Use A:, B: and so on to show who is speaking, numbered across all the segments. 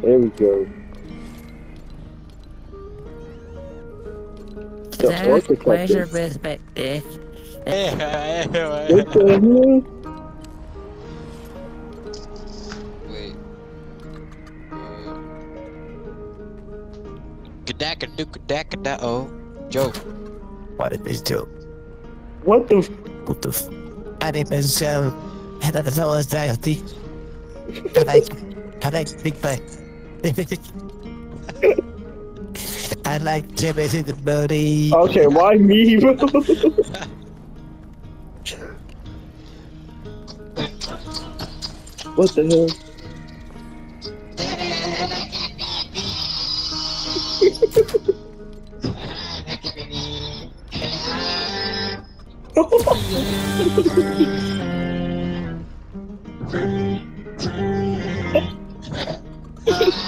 A: There we go. The
B: That's
A: architect
B: pleasure perspective.
A: What
C: eh.
A: the hell?
C: Wait. Gadaka do da oh. Joe.
D: What is this joke?
A: What the? F-
D: What the f- I didn't show. And the fellow is dynasty. Can I, can I think back? I like Jimmy in the booty.
A: okay, why me, bro? what the hell?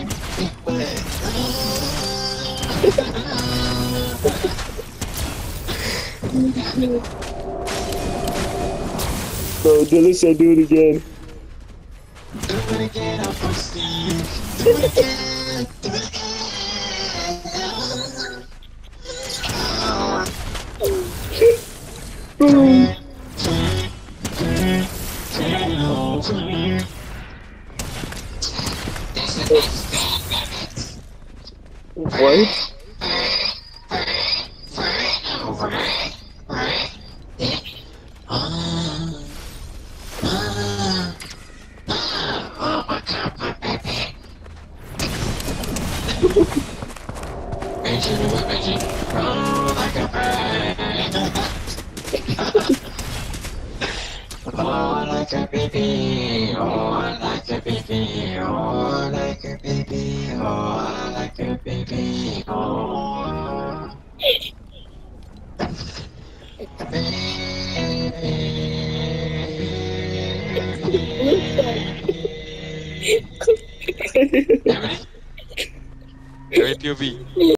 A: Bro, Dylan said do it again. Boom. What?
C: Oh, like a baby. Oh, like a baby. Oh, like a baby. Oh, I like a baby. Oh. Eu entendi.